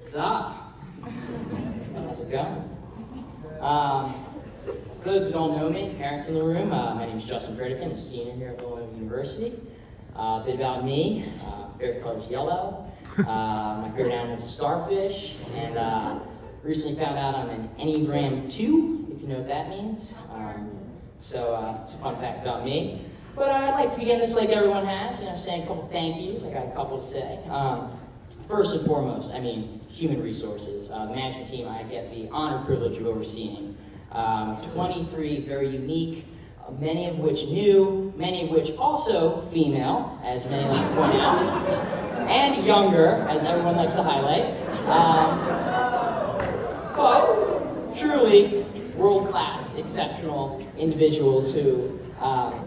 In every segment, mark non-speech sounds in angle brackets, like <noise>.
What's up? How's it going? Um, for those who don't know me, parents in the room, uh, my name is Justin Pritikin, a senior here at Villanova University. Uh, a bit about me, uh, favorite color is yellow. Uh, my favorite animal is a starfish, and uh, recently found out I'm an Enneagram 2, if you know what that means. Um, so uh, it's a fun fact about me. But I'd like to begin this like everyone has, you know, saying a couple thank yous. I got a couple to say. Um, first and foremost, I mean, human resources. Uh, management team I get the honor privilege of overseeing. Um, 23 very unique, uh, many of which new, many of which also female, as many like to point out, and younger, as everyone likes to highlight. Um, but truly world class, exceptional individuals who um,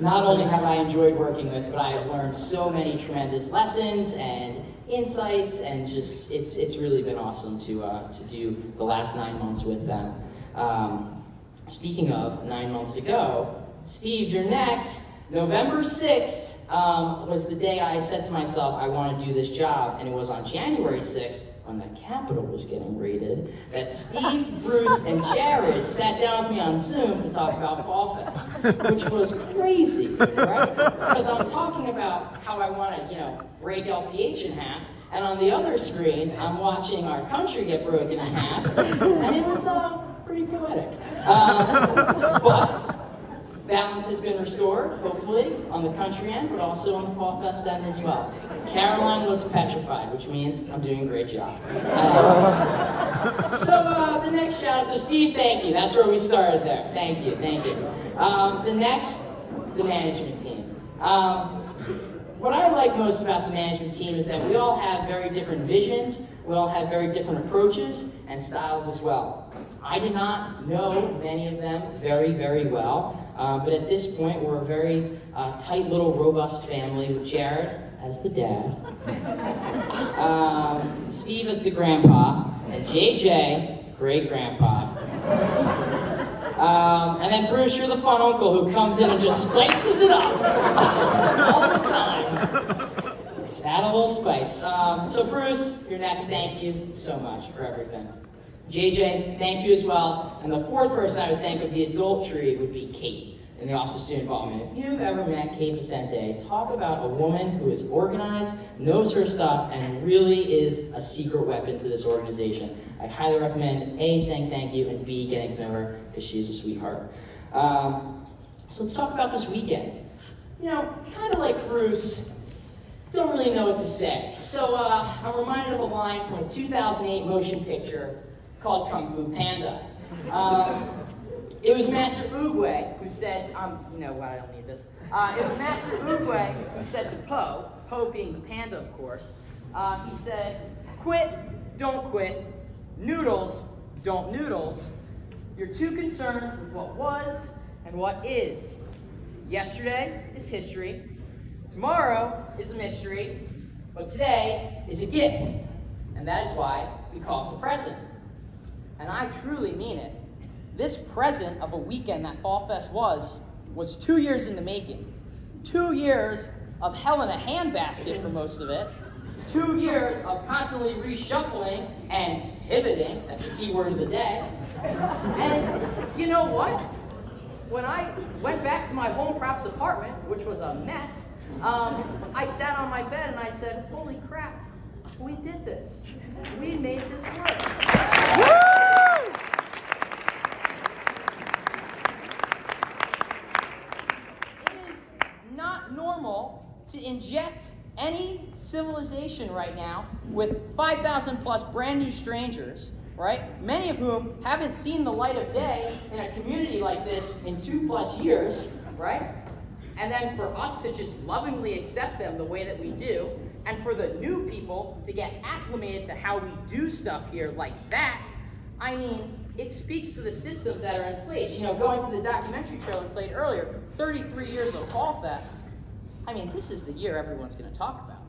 not only have I enjoyed working with, but I have learned so many tremendous lessons and insights, and just it's it's really been awesome to uh, to do the last nine months with them. Um, speaking of nine months ago, Steve, you're next. November 6th um, was the day I said to myself, I want to do this job, and it was on January 6th when the Capitol was getting raided, that Steve, Bruce, and Jared sat down with me on Zoom to talk about Fall Fest, which was crazy, right? Because I'm talking about how I want to, you know, break LPH in half, and on the other screen, I'm watching our country get broken in half, and it was uh, pretty poetic. Uh, but balance has been restored, hopefully, on the country end, but also on the Fall Fest end as well. Caroline looks petrified, which means I'm doing a great job. Uh, <laughs> so uh, the next shout, so Steve, thank you. That's where we started there. Thank you, thank you. Um, the next, the management team. Um, what I like most about the management team is that we all have very different visions, we all have very different approaches and styles as well. I did not know many of them very, very well, uh, but at this point, we're a very uh, tight little robust family with Jared as the dad, <laughs> um, Steve as the grandpa, and JJ, great grandpa. Um, and then Bruce, you're the fun uncle who comes in and just spices it up all the time. Just add a little spice. Um, so Bruce, you're next. Thank you so much for everything. JJ, thank you as well. And the fourth person I would thank of the adult tree would be Kate in the Office of Student Involvement. If you've ever met Kate Vicente, talk about a woman who is organized, knows her stuff, and really is a secret weapon to this organization. I highly recommend A, saying thank you, and B, getting to know her, because she's a sweetheart. Um, so let's talk about this weekend. You know, kind of like Bruce, don't really know what to say. So uh, I'm reminded of a line from a 2008 motion picture called Kung Fu Panda. Um, it was Master Oogway who said, um, you know what, I don't need this. Uh, it was Master Oogway who said to Po, Po being the panda, of course, uh, he said, quit, don't quit, noodles, don't noodles. You're too concerned with what was and what is. Yesterday is history, tomorrow is a mystery, but today is a gift. And that is why we call it the present. And I truly mean it. This present of a weekend that Fall Fest was, was two years in the making. Two years of hell in a handbasket for most of it. Two years of constantly reshuffling and pivoting, that's the key word of the day. And you know what? When I went back to my home props apartment, which was a mess, um, I sat on my bed and I said, holy crap, we did this. We made this work. It is normal to inject any civilization right now with 5,000 plus brand new strangers, right? Many of whom haven't seen the light of day in a community like this in two plus years, right? And then for us to just lovingly accept them the way that we do, and for the new people to get acclimated to how we do stuff here like that, I mean, it speaks to the systems that are in place. You know, going to the documentary trailer played earlier, 33 years of Fall Fest. I mean, this is the year everyone's going to talk about.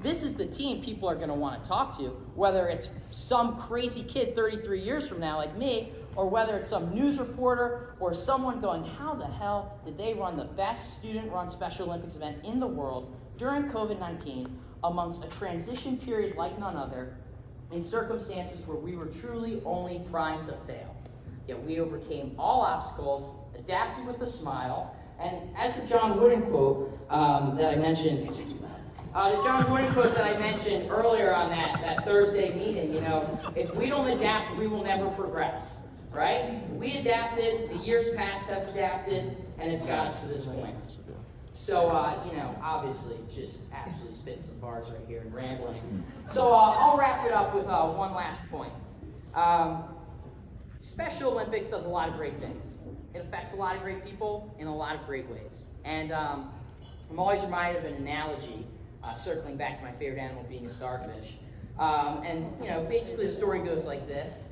This is the team people are going to want to talk to, whether it's some crazy kid 33 years from now like me, or whether it's some news reporter or someone going, How the hell did they run the best student run Special Olympics event in the world during COVID 19 amongst a transition period like none other, in circumstances where we were truly only primed to fail. Yet we overcame all obstacles, adapted with a smile, and as the John Wooden quote um, that I mentioned, uh, the John Wooden quote that I mentioned earlier on that, that Thursday meeting, you know, if we don't adapt, we will never progress, right? We adapted, the years past have adapted, and it's got us to this point. So, uh, you know, obviously, just absolutely spitting some bars right here and rambling. So, uh, I'll wrap it up with uh, one last point. Um, Special Olympics does a lot of great things. It affects a lot of great people in a lot of great ways. And um, I'm always reminded of an analogy, uh, circling back to my favorite animal being a starfish. Um, and, you know, basically the story goes like this.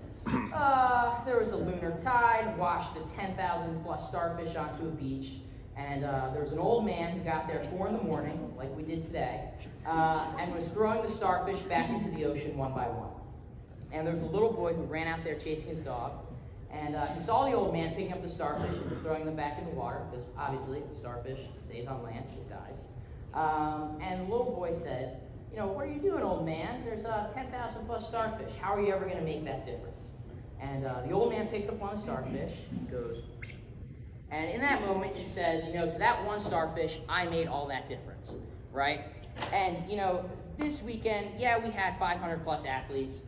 Uh, there was a lunar tide, washed a 10,000 plus starfish onto a beach. And uh, there was an old man who got there four in the morning, like we did today, uh, and was throwing the starfish back into the ocean one by one. And there was a little boy who ran out there chasing his dog, and uh, he saw the old man picking up the starfish and throwing them back in the water, because obviously the starfish stays on land, it dies. Um, and the little boy said, you know, what are you doing, old man? There's uh, 10,000 plus starfish. How are you ever going to make that difference? And uh, the old man picks up one starfish, goes, and in that moment, he says, you know, to that one starfish, I made all that difference, right? And, you know, this weekend, yeah, we had 500 plus athletes,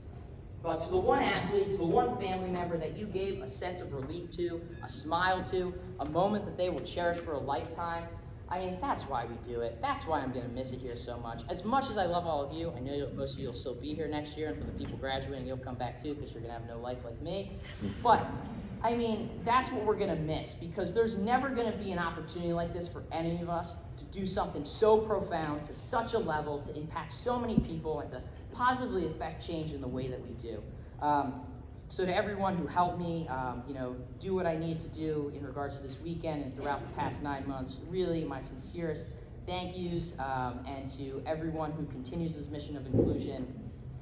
but to the one athlete, to the one family member that you gave a sense of relief to, a smile to, a moment that they will cherish for a lifetime, I mean, that's why we do it. That's why I'm going to miss it here so much. As much as I love all of you, I know most of you will still be here next year, and for the people graduating, you'll come back too because you're going to have no life like me. <laughs> But I mean, that's what we're going to miss because there's never going to be an opportunity like this for any of us to do something so profound to such a level to impact so many people and to positively affect change in the way that we do. Um, so to everyone who helped me, um, you know, do what I need to do in regards to this weekend and throughout the past nine months, really my sincerest thank yous. Um, and to everyone who continues this mission of inclusion,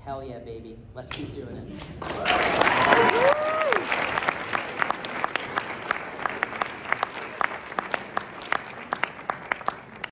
hell yeah, baby, let's keep doing it.